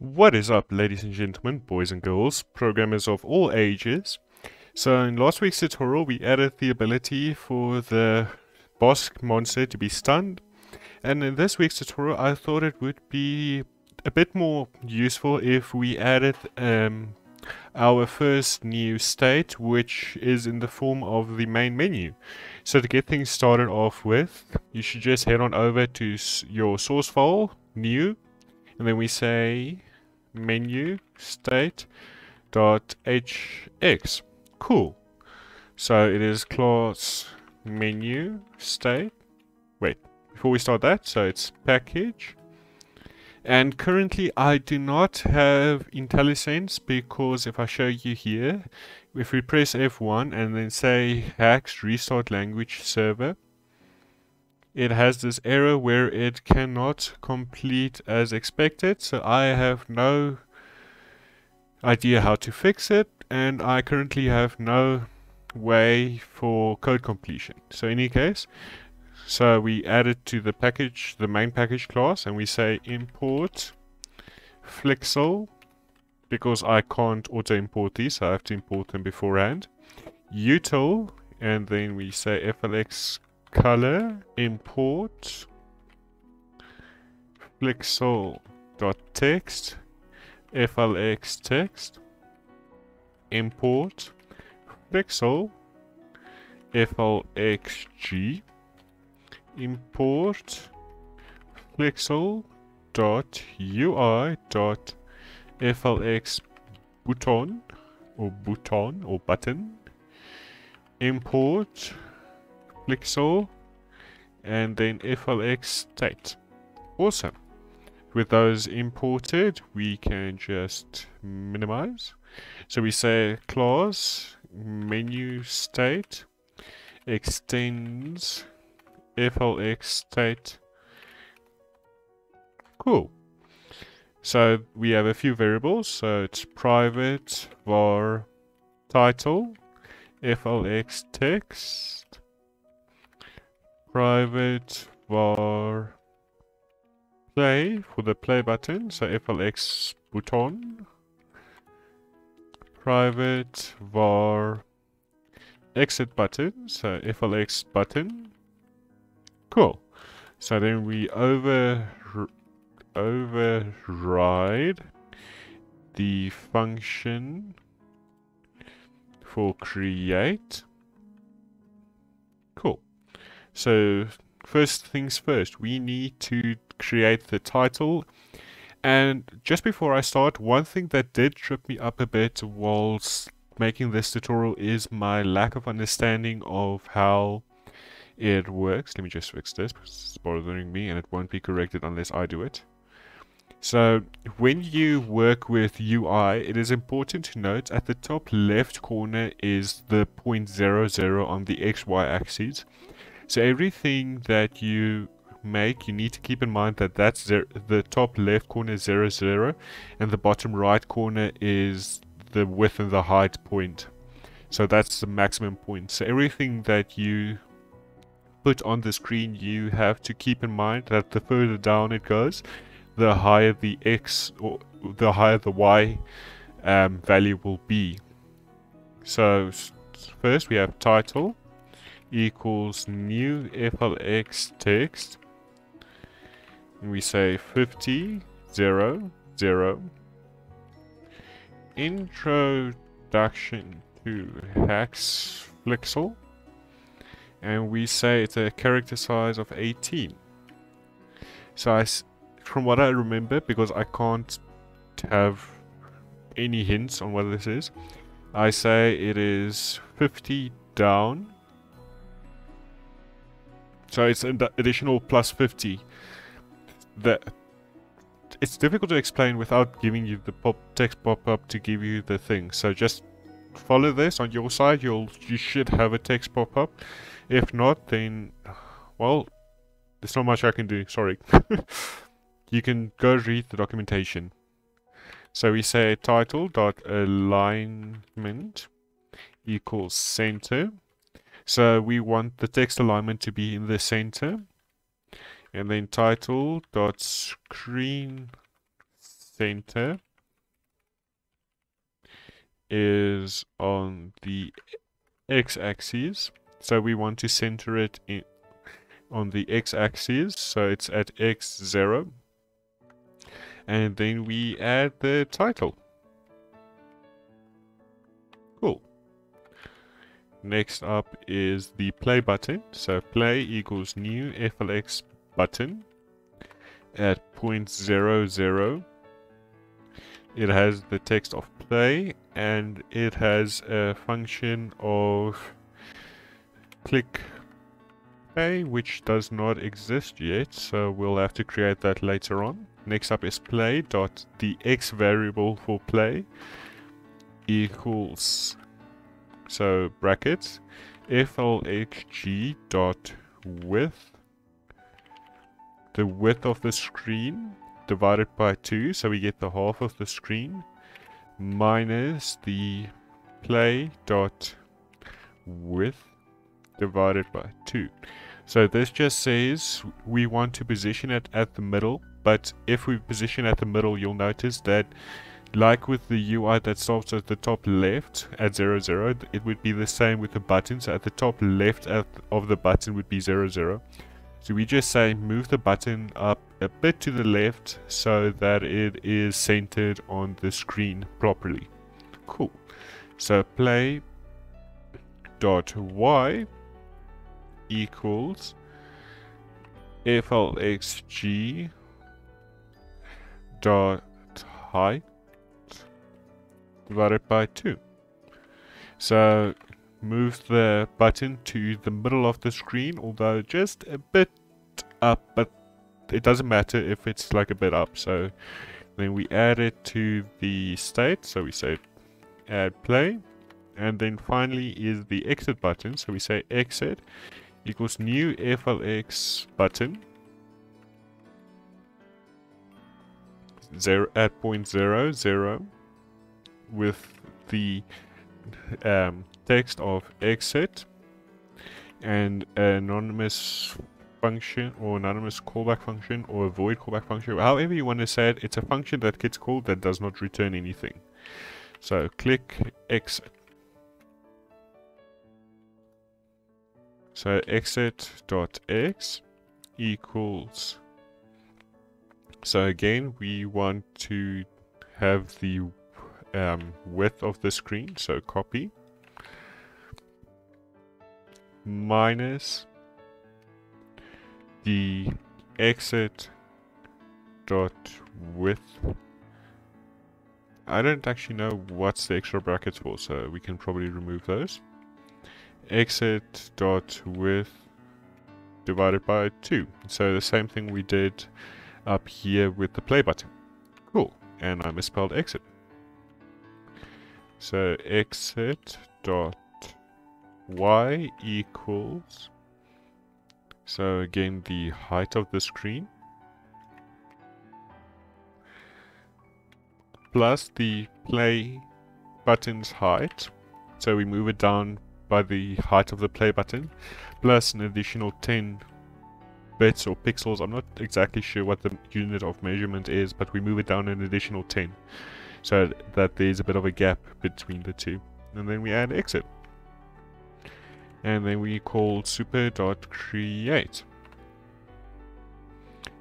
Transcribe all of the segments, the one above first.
What is up, ladies and gentlemen, boys and girls, programmers of all ages? So in last week's tutorial, we added the ability for the boss monster to be stunned. And in this week's tutorial, I thought it would be a bit more useful if we added um, our first new state, which is in the form of the main menu. So to get things started off with, you should just head on over to your source file, new, and then we say menu state dot hx. Cool. So it is class menu state. Wait, before we start that, so it's package. And currently I do not have IntelliSense because if I show you here, if we press F1 and then say Haxe restart language server, it has this error where it cannot complete as expected. So I have no idea how to fix it and I currently have no way for code completion. So in any case, so we add it to the package, the main package class and we say import Flixel because I can't auto import these, so I have to import them beforehand. util and then we say flx color import flixel.text flx text import flixel flxg import flixel dot ui dot flx button or button or button import Flixel, and then FLX state. Awesome. With those imported, we can just minimize. So we say class menu state extends FLX state. Cool. So we have a few variables. So it's private var title FLX text private var play for the play button, so FLX button. Private var exit button, so FLX button. Cool. So then we over override the function for create. Cool. So first things first, we need to create the title. And just before I start, one thing that did trip me up a bit whilst making this tutorial is my lack of understanding of how it works. Let me just fix this because it's bothering me and it won't be corrected unless I do it. So when you work with UI, it is important to note at the top left corner is the point zero zero on the XY axis. So everything that you make, you need to keep in mind that that's the top left corner is 0, 0, and the bottom right corner is the width and the height point. So that's the maximum point. So everything that you put on the screen, you have to keep in mind that the further down it goes, the higher the x or the higher the y um, value will be. So first we have title equals new flx text. And we say 50 0 0 introduction to hex flixel and we say it's a character size of 18 so I, from what I remember because I can't have any hints on what this is I say it is 50 down so it's an additional plus 50. That it's difficult to explain without giving you the pop text pop up to give you the thing. So just follow this on your side. You'll you should have a text pop up. If not, then well, there's not much I can do. Sorry. you can go read the documentation. So we say title dot alignment equals center so we want the text alignment to be in the center. And then title dot screen center is on the x-axis. So we want to center it in on the x-axis, so it's at x0. And then we add the title. Next up is the play button. So play equals new FLX button at point zero zero. It has the text of play and it has a function of click play which does not exist yet so we'll have to create that later on. Next up is play dot the x variable for play equals so brackets. Flxg dot width. The width of the screen divided by 2 so we get the half of the screen minus the play dot width divided by 2 so this just says we want to position it at the middle but if we position at the middle you'll notice that like with the UI that starts at the top left at 00, it would be the same with the buttons. At the top left of the button would be 00. 0. So we just say move the button up a bit to the left so that it is centered on the screen properly. Cool. So play dot y equals flxg dot height divided by 2. So move the button to the middle of the screen, although just a bit up, but it doesn't matter if it's like a bit up. So then we add it to the state, so we say add play, and then finally is the exit button, so we say exit equals new FLX button. Zero at point zero zero with the um, text of exit and anonymous function or anonymous callback function or a void callback function. However you want to say it it's a function that gets called that does not return anything. So click exit. So exit dot x equals so again we want to have the um, width of the screen, so copy, minus the exit dot width. I don't actually know what's the extra brackets for, so we can probably remove those. Exit dot width divided by 2. So the same thing we did up here with the play button. Cool. And I misspelled exit. So exit dot y equals so again the height of the screen plus the play button's height. So we move it down by the height of the play button plus an additional 10 bits or pixels. I'm not exactly sure what the unit of measurement is but we move it down an additional 10 so that there's a bit of a gap between the two. And then we add exit. And then we call super.create.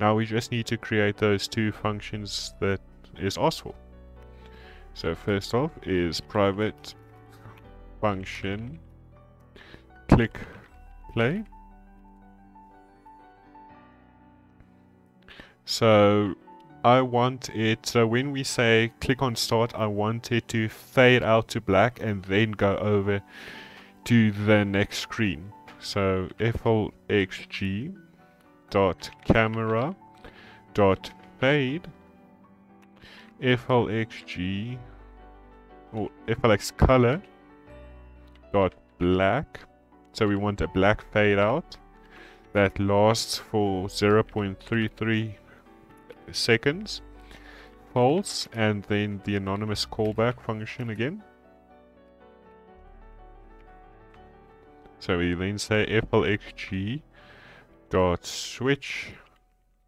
Now we just need to create those two functions that is asked for. So first off is private function click play. So I want it, so when we say click on start, I want it to fade out to black and then go over to the next screen. So flxg dot camera dot fade. Flxg or flx color dot black. So we want a black fade out that lasts for 0.33 seconds false and then the anonymous callback function again. So we then say flxg dot switch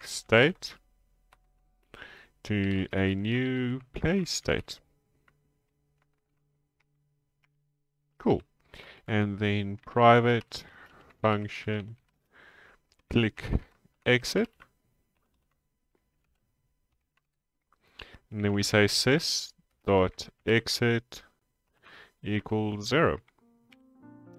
state to a new play state. Cool. And then private function click exit. And then we say sys dot exit equals zero.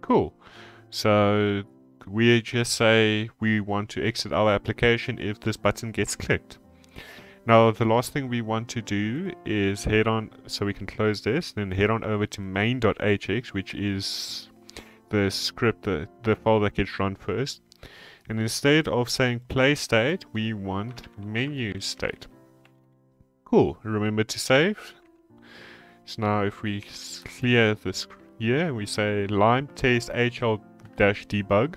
Cool. So we just say we want to exit our application if this button gets clicked. Now the last thing we want to do is head on, so we can close this, then head on over to main.hx, which is the script, the, the file that gets run first. And instead of saying play state, we want menu state. Cool, remember to save. So now if we clear this here, we say lime test hl-debug.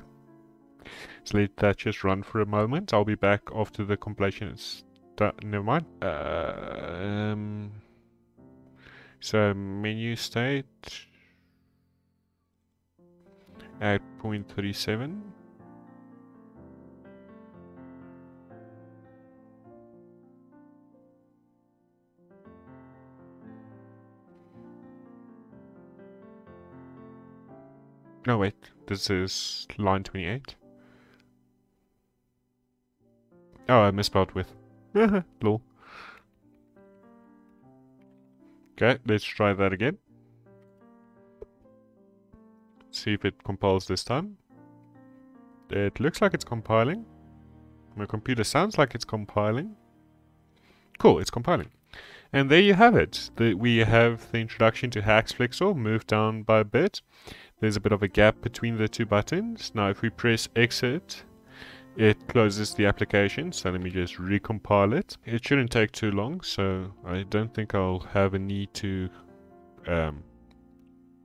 So let that just run for a moment. I'll be back after the completion is done. Never mind. Uh, um, so menu state at 0.37. No, wait. This is line 28. Oh, I misspelled with. Uh-huh. Lol. Okay, let's try that again. See if it compiles this time. It looks like it's compiling. My computer sounds like it's compiling. Cool, it's compiling. And there you have it. The, we have the introduction to HaxeFlixel moved down by a bit. There's a bit of a gap between the two buttons. Now if we press exit, it closes the application. So let me just recompile it. It shouldn't take too long, so I don't think I'll have a need to um,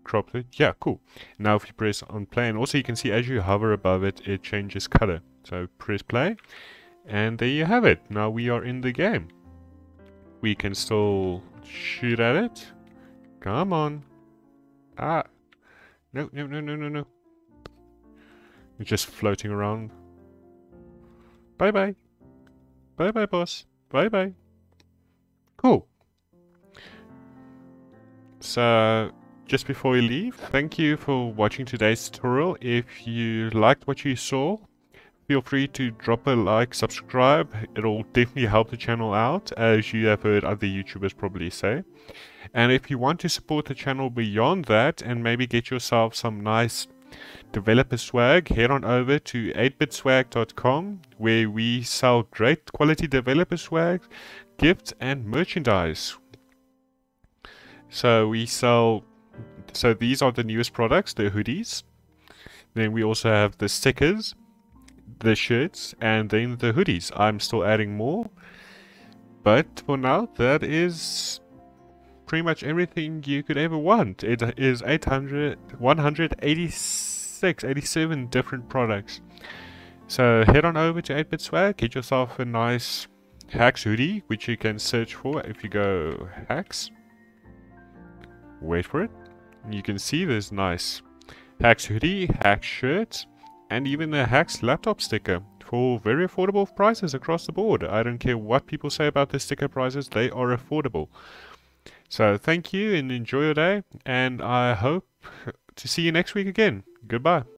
crop it. Yeah, cool. Now if you press on play, and also you can see as you hover above it, it changes color. So press play, and there you have it. Now we are in the game. We can still shoot at it. Come on. Ah, no, no, no, no, no, no. It's just floating around. Bye-bye. Bye-bye, boss. Bye-bye. Cool. So, just before we leave, thank you for watching today's tutorial. If you liked what you saw, feel free to drop a like, subscribe. It'll definitely help the channel out, as you have heard other YouTubers probably say. And if you want to support the channel beyond that and maybe get yourself some nice developer swag, head on over to 8bitswag.com where we sell great quality developer swag, gifts and merchandise. So we sell, so these are the newest products, the hoodies. Then we also have the stickers, the shirts, and then the hoodies. I'm still adding more. But for now, that is pretty much everything you could ever want. It is 800, 186, 87 different products. So head on over to 8-Bit Swag, get yourself a nice Haxe hoodie, which you can search for if you go Haxe. Wait for it. You can see there's nice Haxe hoodie, Haxe shirt, and even a Haxe laptop sticker for very affordable prices across the board. I don't care what people say about the sticker prices, they are affordable. So thank you and enjoy your day, and I hope to see you next week again. Goodbye.